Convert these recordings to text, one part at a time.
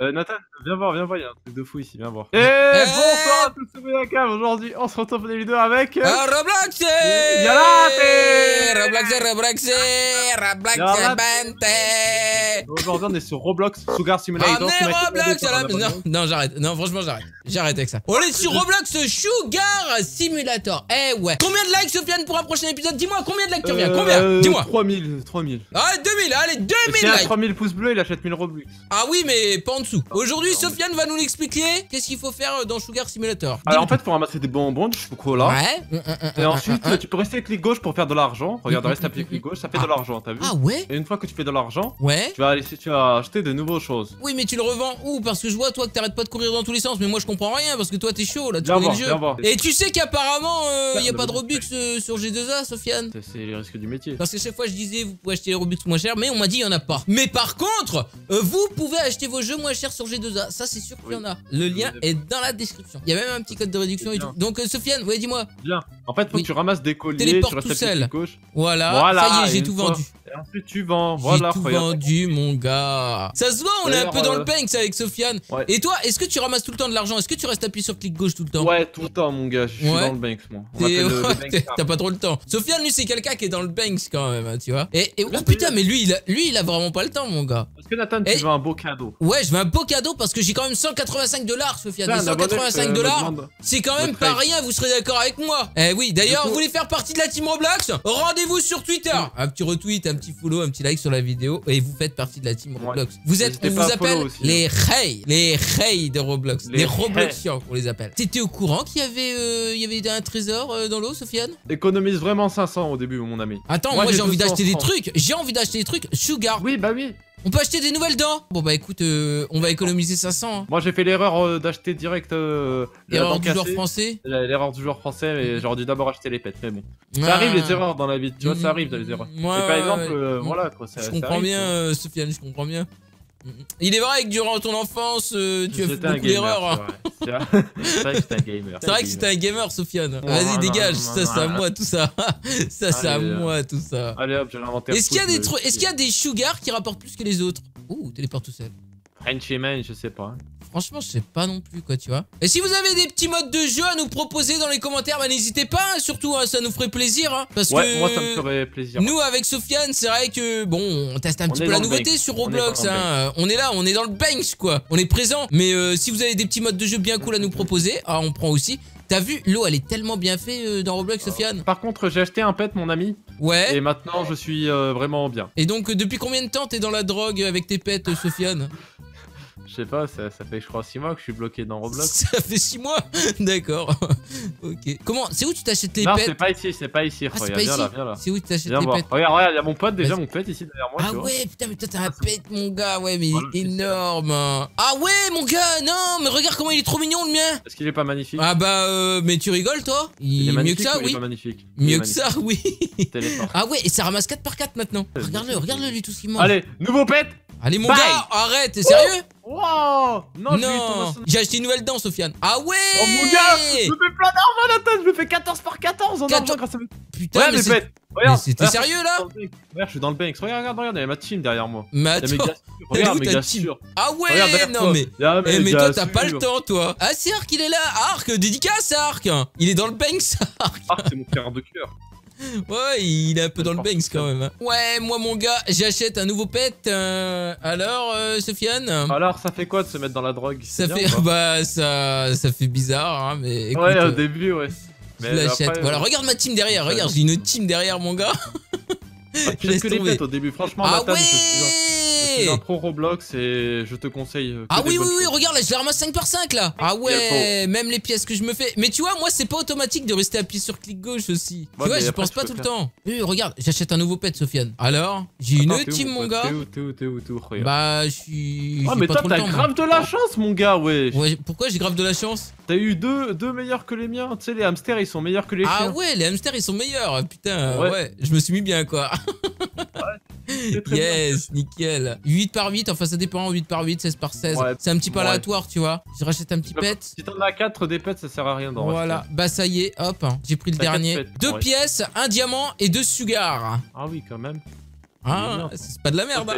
Euh, Nathan, viens voir, viens voir, il y a un truc de fou ici, viens voir. Eh, bonsoir à tous, c'est la cave. Aujourd'hui, on se retrouve pour des vidéos avec. euh, Ah, Roblox Yalate Roblox, Roblox, Roblox. Bente Aujourd'hui, on est sur Roblox Sugar Simulator. mais Simulator Roblox Non, non j'arrête, non franchement j'arrête, j'arrête avec ça On est sur Roblox Sugar Simulator Eh ouais Combien de likes Sofiane pour un prochain épisode? Dis-moi combien de likes tu reviens, combien? Euh, Dis-moi 3000, 3000. Ah 2000, allez 2000 Et s'il a likes 3000 pouces bleus, il achète 1000 Robux. Ah oui mais pas en dessous Aujourd'hui mais- Sofiane va nous l'expliquer Qu'est-ce qu'il faut faire dans Sugar Simulator Alors en Dis-nous fait, pour ramasser des bonbons, du chocolat. Ouais Et ensuite, tu peux rester clic gauche pour faire de l'argent. Regarde, reste appuyé clic gauche, ça fait de l'argent, t'as vu Ah ouais Et une fois que tu fais de l'argent, Ouais tu vas, aller, tu vas acheter de nouvelles choses. Oui mais tu le revends où? Parce que je vois toi que t'arrêtes pas de courir dans tous les sens Mais moi je comprends rien parce que toi t'es chaud là, tu connais le jeu viens voir. Et tu sais qu'apparemment il y a Viens, pas de. Robux euh, sur G2A Sofiane C'est- les risques du métier. Parce que chaque fois je disais vous pouvez acheter les Robux moins cher, mais on m'a dit il y en a pas. Mais par contre, euh, vous pouvez acheter vos jeux moins sur G2A. Ça c'est sûr qu'il y en a. Le lien est dans la description. Il y a même un petit code de réduction et tout. Donc euh, Sofiane, ouais dis-moi. Bien. En fait, faut que tu ramasses des colliers, Téléporte tu restes tout appuyé seul. clic gauche. Voilà. Voilà, Ça y est, j'ai tout vendu. Et ensuite, tu vends. Voilà, j'ai tout regarde. vendu mon gars. Ça se voit, on est un peu dans euh, le Banks avec Sofiane. Ouais. Et toi, est-ce que tu ramasses tout le temps de l'argent? Est-ce que tu restes appuyé sur clic gauche tout le temps? Ouais, tout le temps, mon gars. Je suis Ouais. dans le Banks, moi. T'as pas trop le temps. Sofiane, lui, c'est quelqu'un qui est dans le Banks quand même, hein, tu vois. Et, et oh putain, mais lui, il a, lui, il a vraiment pas le temps, mon gars. Est-ce que Nathan, tu Et- veux un beau cadeau? Ouais, je veux un beau cadeau parce que j'ai quand même 185 dollars, Sofiane. Tiens, Et un abonné, 185 euh, dollars, c'est quand même pas rien, vous serez d'accord avec moi. Eh oui, d'ailleurs, vous voulez faire partie de la team Roblox? Rendez-vous sur Twitter. Un petit retweet, un petit follow, un petit like sur la vidéo et vous faites partie de la team Ouais. Roblox. Vous êtes, on vous appelle aussi, hein. les Ray, les Ray de Roblox, les, Les Robloxians, on les appelle. T'étais au courant qu'il y avait, euh, il y avait un trésor euh, dans l'eau, Sofiane? Économise vraiment 500 au début, mon ami. Attends, Moi, moi, j'ai envie 200 d'acheter des trucs. J'ai envie d'acheter des trucs. Sugar. Oui, bah oui. On peut acheter des nouvelles dents. Bon bah écoute, euh, on va économiser 500. Hein. Moi, j'ai fait l'erreur euh, d'acheter direct euh, la Erreur dent du joueur français. L'erreur du joueur français, mais j'aurais dû d'abord acheter les pets, mais bon. Ah. Ça arrive les erreurs dans la vie, tu vois, ça arrive dans les erreurs. Et par exemple, euh, voilà quoi, ça Je ça comprends arrive, bien, euh, Sofiane, je comprends bien. Mm. Il est vrai que durant ton enfance, euh, tu as fait beaucoup d'erreurs. hein. C'est vrai. Que j'étais un gamer. C'est vrai que c'était un gamer, Sofiane. Vas-y, dégage. non, ça, c'est à moi tout ça. ça, c'est à moi tout ça. Allez hop, j'ai l'inventaire. Est-ce qu'il y a des est-ce qu'il y a des sugars qui rapportent plus que les autres? Ouh, téléporte tout seul. Frenchy Man, je sais pas. Franchement, je sais pas non plus quoi, tu vois. Et si vous avez des petits modes de jeu à nous proposer dans les commentaires, bah n'hésitez pas, hein, surtout, hein, ça nous ferait plaisir. hein, parce Ouais, que moi ça me ferait plaisir. Nous, avec Sofiane, c'est vrai que bon, on teste un On petit est peu la nouveauté sur On est Roblox. dans le hein. On est là, on est dans le Banks quoi. On est présent. Mais euh, si vous avez des petits modes de jeu bien cool à nous proposer, ah, on prend aussi. T'as vu, l'eau, elle est tellement bien faite euh, dans Roblox, Sofiane. Par contre, j'ai acheté un pet, mon ami, et Ouais. maintenant je suis euh, vraiment bien. Et donc, euh, depuis combien de temps t'es dans la drogue avec tes pets, euh, Sofiane? Sais pas, ça, ça fait je crois 6 mois que je suis bloqué dans Roblox. Ça fait 6 mois. D'accord. ok. Comment C'est où tu t'achètes les non, pets c'est pas ici, c'est pas ici. Ah, c'est regarde, pas viens ici. là, viens là. C'est où tu t'achètes les voir. pets Regarde, regarde, il y a mon pote déjà, mon pet ici derrière moi. Ah vois. ouais, putain, mais toi t'as un pet, mon gars, ouais, mais il est énorme. Ah ouais, mon gars, non, mais regarde comment il est trop mignon le mien. Est-ce qu'il est pas magnifique? Ah bah, euh, mais tu rigoles toi? Il est Mieux que ça, ou il est oui. pas magnifique? Mieux que ça, oui. Ah ouais, et ça ramasse 4 par 4 maintenant. Regarde-le, regarde-le lui tout ce qu'il mange. Allez, nouveau pet Allez, mon Bye. gars, arrête, t'es sérieux? Wow Non, j'ai acheté une nouvelle dent, Sofiane. Ah ouais Oh mon gars Je me fais plein d'argent Nathan Je me fais 14 par 14 en 14 argent grâce à mes... Putain, Ouais, mais pets Regarde mais c'était regarde, sérieux là. Regarde, je suis dans le Banks. Regarde, regarde, regarde, il y a ma team derrière moi. Mais Il y a attends. mes est Regarde, mes. Ah ouais, non toi. mais... Eh, mais toi t'as pas le temps toi Ah c'est Arc il est là Arc dédicace Arc Il est dans le Banks Arc Ah, c'est mon frère de cœur. Ouais il est un peu dans le Banks quand même hein. Ouais moi mon gars j'achète un nouveau pet euh, Alors euh, Sofiane? Alors, ça fait quoi de se mettre dans la drogue? Ça bien fait bah ça ça fait bizarre hein, mais écoute, Ouais, euh, au début, ouais. je Mais l'achète. après, Voilà euh, regarde ma team derrière Ouais. regarde j'ai une team derrière mon gars laisse fais que les tomber. pets au début. Franchement, Ah je un- je suis un ouais pro Roblox et je te conseille. euh, Ah oui, oui, oui, choses. regarde, là, je les ramasse 5 par 5 là. Ah ouais, même les pièces que je me fais. Mais tu vois, moi, c'est pas automatique de rester appuyé sur clic gauche aussi. Ouais, tu vois, après, pense pas tout le temps. Regarde, j'achète un nouveau pet, Sofiane. Alors, j'ai une team, mon gars. T'es où, t'es où, t'es où, t'es où. Bah, je suis. Oh, j'ai mais toi, t'as grave de la chance, mon gars, ouais. pourquoi j'ai grave de la chance? T'as eu deux, deux meilleurs que les miens. Tu sais, les hamsters, ils sont meilleurs que les Ah chiens. ouais, les hamsters ils sont meilleurs. Putain, ouais, Ouais. je me suis mis bien quoi. bien. Yes, nickel. 8 par 8, enfin ça dépend, 8 par 8, 16 par 16. Ouais. C'est un petit peu Ouais. aléatoire, tu vois. Je rachète un petit pet. Si t'en as 4 des pets, ça sert à rien d'en Voilà, bah ça y est, hop, j'ai pris le dernier. pets, Deux ouais. pièces, un diamant et deux sugars. Ah oui, quand même. Ah, c'est pas de la merde.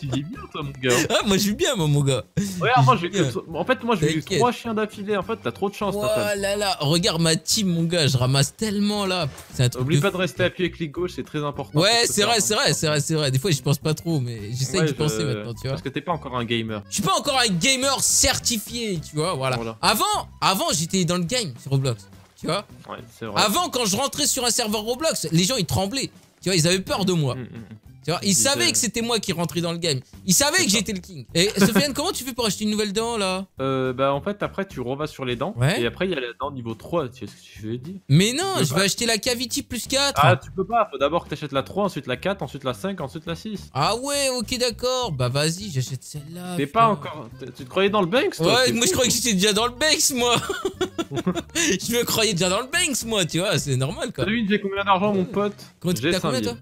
Tu dis bien, toi, mon gars. Ah, moi je vis bien, moi, mon gars. Regarde, moi, j'ai bien. que... En fait, moi, j'ai eu trois chiens d'affilée. En fait, t'as trop de chance, Oh là là, regarde ma team, mon gars, je ramasse tellement là. Un truc Oublie de pas de rester appuyé clic gauche, c'est très important. Ouais, c'est vrai, c'est vrai, c'est vrai, c'est vrai. Des fois, j'y pense pas trop, mais j'essaye Ouais, d'y penser maintenant, tu vois. Parce que t'es pas encore un gamer. Je suis pas encore un gamer certifié, tu vois, voilà. Voilà. Avant, avant, j'étais dans le game sur Roblox, tu vois. Ouais, c'est vrai. Avant, quand je rentrais sur un serveur Roblox, les gens ils tremblaient. Tu vois, ils avaient peur de moi. Mm, mm, mm. Tu vois, savaient disaient- que c'était moi qui rentrais dans le game. Ils savaient C'est que j'étais le king. Et Sofiane, comment tu fais pour acheter une nouvelle dent là? Euh, bah, en fait, après, tu revas sur les dents. Ouais. Et après, il y a la dent niveau 3. Tu sais ce que je veux dire? Mais non, je vais acheter la Cavity plus 4. Ah, tu peux pas. Faut d'abord que t'achètes la 3, ensuite la 4, ensuite la 5, ensuite la 6. Ah ouais, ok, d'accord. Bah vas-y, j'achète celle-là. T'es pas encore. Tu te croyais dans le Banks, toi Ouais, moi je croyais que j'étais déjà dans le Banks, moi. je me croyais déjà dans le Banks, moi, tu vois, c'est normal quoi. T'as vu, j'ai combien d'argent, mon pote? J'ai t'as combien 5000. toi?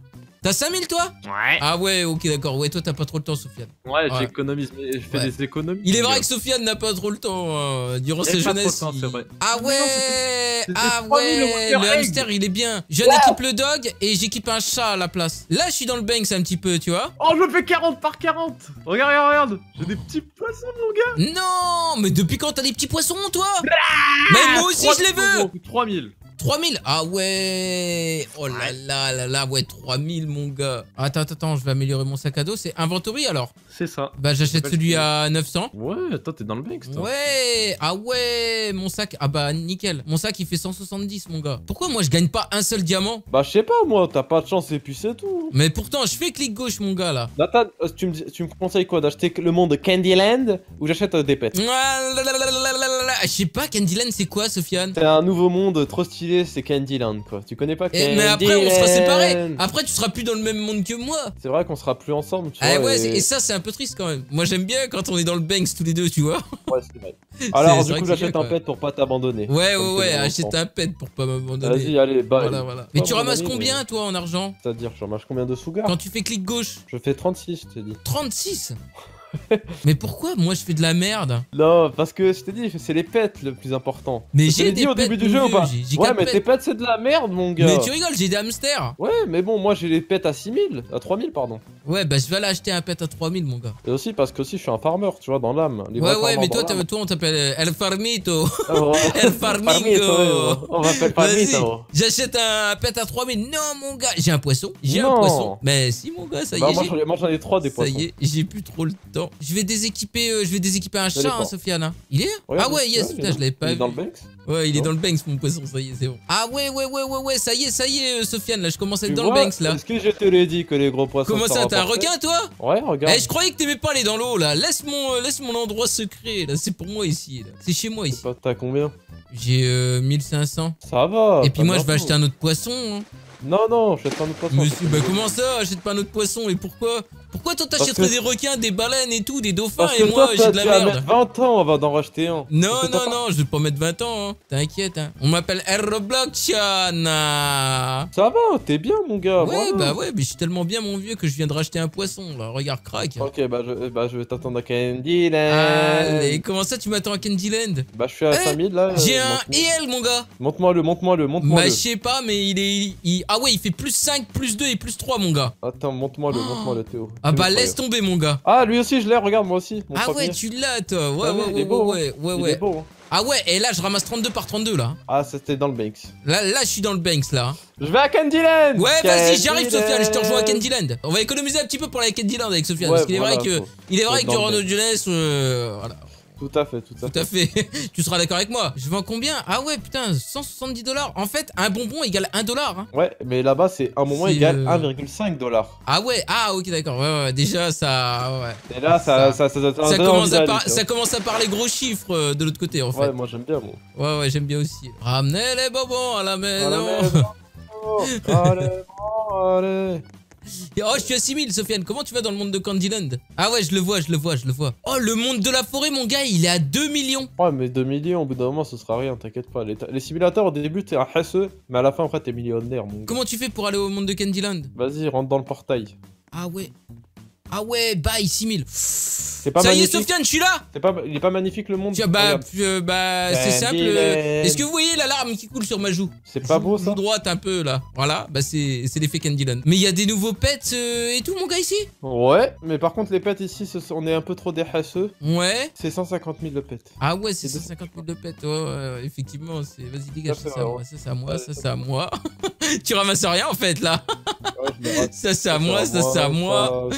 T'as 5000 toi? Ouais. Ah ouais, ok, d'accord. Ouais, toi t'as pas trop le temps, Sofiane. Ouais, Ouais. j'économise, mais je fais Ouais. des économies. Il est vrai que Sofiane n'a pas trop le temps hein, durant sa jeunesse. temps, il- c'est vrai. Ah non, ouais, ah 3000 au ouais, le hamster il est bien. Je équipe le dog et j'équipe un chat à la place. Là, je suis dans le Banks un petit peu, tu vois. Oh, je fais 40 par 40 Regarde, regarde, regarde J'ai des petits poissons, mon gars Non, mais depuis quand t'as des petits poissons, toi? Mais moi aussi, je les veux 3000 3000 Ah ouais Oh là là là là, ouais, 3000 mon gars. Attends, attends, attends, je vais améliorer mon sac à dos. C'est inventory alors? C'est ça. Bah j'achète celui à 900. Ouais, toi t'es dans le mec toi. Ouais Ah ouais Mon sac, ah bah nickel. Mon sac il fait 170 mon gars. Pourquoi moi je gagne pas un seul diamant? Bah je sais pas moi, t'as pas de chance et puis c'est tout. Mais pourtant je fais clic gauche mon gars là. Nathan, euh, tu me, tu me conseilles quoi D'acheter le monde Candyland ou j'achète euh, des pets? Ah, je sais pas Candyland c'est quoi Sofiane? C'est un nouveau monde trop stylé c'est Candyland quoi. Tu connais pas Eh, Candyland mais après on sera séparés. Après tu seras plus dans le même monde que moi. C'est vrai qu'on sera plus ensemble, tu Ah vois. ouais, et- ça c'est un peu triste quand même. Moi j'aime bien quand on est dans le Banks tous les deux, tu vois. Ouais, c'est vrai. Alors, du vrai coup, j'achète un pet pour pas t'abandonner. Ouais, ouais, ouais, achète un pet pour pas m'abandonner. Vas-y, allez, bah. Voilà, voilà. Mais tu ramasses combien toi en argent? C'est-à-dire, je remarche combien de Sugar Quand tu fais clic gauche Je fais 36, je te dis. 36 Mais pourquoi moi je fais de la merde Non, parce que je t'ai dit, c'est les pets le plus important. Mais j'ai dit au début du jeu ou pas Ouais, mais pets. tes pets, c'est de la merde, mon gars. Mais tu rigoles, j'ai des hamsters Ouais, mais bon, moi j'ai les pets à 6000, à 3000, pardon. Ouais, bah je vais aller acheter un pet à 3000 mon gars. Et aussi parce que aussi je suis un farmer, tu vois, dans l'âme. Ouais, ouais, mais toi, toi on t'appelle euh, El Farmito. Ah. El Farmingo. On m'appelle Farmito. j'achète un pet à 3000. Non, mon gars, j'ai un poisson. J'ai un poisson. Mais si, mon gars, ça y Bah, est. moi j'en ai- moi, j'en ai 3 des Ça poissons. y est, j'ai plus trop le temps. Je vais déséquiper, euh, je vais déséquiper un chat, hein, Sofiane. hein. Il est Ah ouais, yes, il est putain, je l'avais pas il est vu. dans le Banks Ouais, il est dans le Banks, mon poisson, ça y est, c'est bon. Ah ouais, ouais, ouais, ouais, ouais, ça y est, ça y est, euh, Sofiane, là, je commence à être Tu dans vois, le Banks, là. Est-ce que je te l'ai dit que les gros poissons Comment ça, t'as un requin, toi? Ouais, regarde. Eh, je croyais que t'aimais pas aller dans l'eau, là. Laisse mon, euh, laisse mon endroit secret, là. C'est pour moi ici, là. C'est chez moi, ici. T'as combien? J'ai euh, 1500. Ça va. Et puis moi, je vais acheter un autre poisson, hein. Non, non, je pas un autre poisson. Monsieur, bah comment ça Achète pas un autre poisson, et pourquoi? Pourquoi toi, t'achèterais que- des requins, des baleines et tout, des dauphins, Parce et que moi, j'ai de la tu vas merde mettre 20 ans avant d'en racheter un. Non, non, non, je vais pas mettre 20 ans. Hein. T'inquiète. Hein. On m'appelle Robloxiana. Ça va, t'es bien, mon gars. Ouais, voilà. bah ouais, mais je suis tellement bien, mon vieux, que je viens de racheter un poisson. Là, regarde, crack. Ok, bah je, bah, je vais t'attendre à Candyland. Allez, comment ça, tu m'attends à Candyland? Bah, je suis à Eh, 5000 là. J'ai euh, un montre-moi. EL, mon gars. Montre-moi le, montre-moi le, montre-moi Bah, le. je sais pas, mais il est. il- Ah ouais, il fait plus 5, plus 2 et plus 3, mon gars. Attends, montre-moi le, Oh. montre-moi le Théo. Ah bah, incroyable. laisse tomber, mon gars. Ah, lui aussi, je l'ai, regarde, moi aussi. mon Ah premier. ouais, tu l'as, toi. Ouais, Ah ouais, ouais, il ouais, est beau, ouais, ouais, Il ouais. est beau. hein. Ah ouais, et là, je ramasse 32 par 32, là. Ah, c'était dans le Banks. Là, là, je suis dans le Banks, là. Je vais à Candyland Ouais, vas-y, j'arrive. Sofiane, je te rejoins à Candyland. On va économiser un petit peu pour aller à Candyland avec Sofiane. Ouais, parce qu'il est vrai que, faut- il est vrai que durant notre jeunesse, euh, voilà, Tout à fait, tout à tout fait. à fait. tu seras d'accord avec moi. Je vends combien? Ah ouais, putain, 170 dollars. En fait, un bonbon égale 1 dollar. Hein. Ouais, mais là-bas, c'est un moment C'est, égal euh, 1,5 dollars. Ah ouais, ah ok, d'accord. Ouais, ouais, déjà, ça, ouais. Et là, ça, Ça- ça, ça, commence, à par- ça commence à parler gros chiffres euh, de l'autre côté, en fait. Ouais, moi j'aime bien, moi. Ouais, ouais, j'aime bien aussi. Ramenez les bonbons à la À la maison. maison. Allez, bon, allez. Oh, je suis à 6000, Sofiane. Comment tu vas dans le monde de Candyland Ah ouais, je le vois, je le vois, je le vois. Oh, le monde de la forêt, mon gars, il est à 2 millions. Ouais, mais 2 millions, au bout d'un moment, ce sera rien, t'inquiète pas. Les, les simulateurs, au début, t'es un HSE, mais à la fin, après, t'es millionnaire, mon gars. Comment tu fais pour aller au monde de Candyland Vas-y, rentre dans le portail. Ah ouais. Ah ouais, bye 6000. C'est pas Ça y est. Sofiane, je suis là C'est pas, il est pas magnifique le monde. Tiens, bah, euh, bah c'est Ben, simple. Dylan. euh, Est-ce que vous voyez l'alarme qui coule sur ma joue? C'est pas beau Joue ça? droite un peu là. Voilà, bah c'est c'est l'effet Candyland. Mais il y a des nouveaux pets euh, et tout, mon gars, ici? Ouais, mais par contre les pets ici, on est un peu trop DHSE. Ouais. C'est 150 000 le pet. Ah ouais, c'est C'est deux- 150 000 de pets. Ouais, ouais, ouais, effectivement, c'est. Vas-y, dégage, Ça, ça, c'est c'est à moi, ça, c'est à moi, ça, c'est à moi. tu ramasses rien en fait là. Ça, c'est à moi, ça, c'est à moi.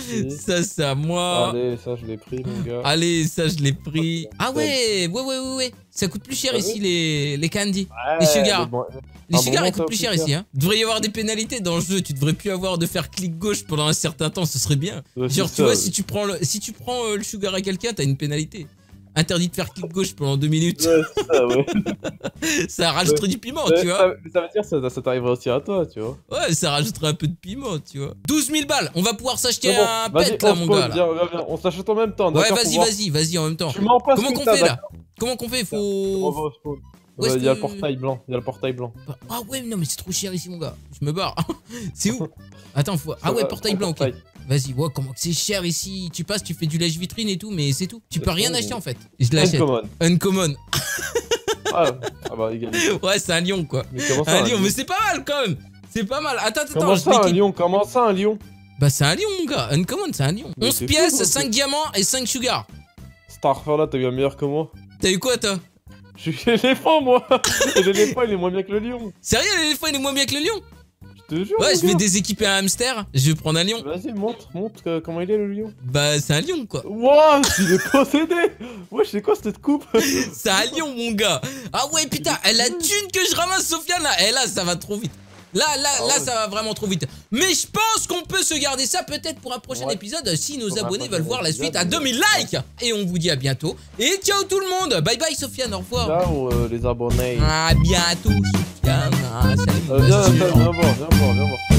ça c'est à moi. Allez, ça je l'ai pris mon gars. Allez, ça, je l'ai pris. Ah ouais, ouais, ouais, ouais, ouais. Ça coûte plus cher ici les, les candy. Ouais, les sugar. mais bon, Les sugars, ils coûtent plus cher ici. Hein. Il devrait y avoir des pénalités dans le jeu. Tu devrais plus avoir de faire clic gauche pendant un certain temps. Ce serait bien. Genre, tu vois, si tu prends le, si tu prends euh, le sugar à quelqu'un, t'as une pénalité. Interdit de faire clic gauche pendant deux minutes. Ouais, ça, ouais. ça rajouterait du piment, tu vois. ça, ça veut dire ça, ça t'arrivera aussi à toi, tu vois. Ouais, ça rajouterait un peu de piment, tu vois. 12 000 balles. On va pouvoir s'acheter bon, un pet là, mon gars. Là. on s'achète en même temps, Ouais, vas-y, vas-y, vas-y en même temps. Comment qu'on que fait là? Comment qu'on fait Faut. Il y a que- le portail blanc, il y a le portail blanc. Ah ouais, mais non, mais c'est trop cher ici, mon gars. Je me barre. c'est où? Attends, faut. Ah ouais, portail blanc, ok. Vas-y, ouais, comment c'est cher ici Tu passes, tu fais du lèche-vitrine et tout, mais c'est tout. Tu peux rien acheter en fait. Je l'achète. Uncommon. Uncommon. Ah, ah bah. Ouais, c'est un lion, quoi. Mais comment ça Un lion, mais c'est pas mal quand même. C'est pas mal. Attends, attends, Comment je ça, un lion Comment ça, un lion Bah, c'est un lion, mon gars. Uncommon, c'est un lion. Mais 11 c'est pièces, fou, moi, 5 c'est- diamants et 5 sugar. Starfall, t'as eu un meilleur que moi T'as eu quoi, toi Je suis l'éléphant, moi l'éléphant, il est moins bien que le lion Sérieux, l'éléphant, il est moins bien que le lion te jure Ouais, je vais déséquiper un hamster. Je vais prendre un lion. Vas-y, montre, montre euh, comment il est, le lion. Bah, c'est un lion, quoi. Wouah, il est possédé Ouais, c'est quoi cette coupe? C'est un lion, mon gars. Ah ouais, putain, elle a thune que je ramasse, Sofiane, là. Et là, ça va trop vite. Là, là, Ah là, ouais. ça va vraiment trop vite. Mais je pense qu'on peut se garder ça peut-être pour un prochain Ouais. épisode si nos abonnés veulent voir la suite à ouais. 2000 likes. Et on vous dit à bientôt. Et ciao tout le monde. Bye bye, Sofiane. Au revoir. Où euh, les abonnés. À bientôt. Ah, salut, Euh, viens, viens, viens voir, viens voir, viens voir.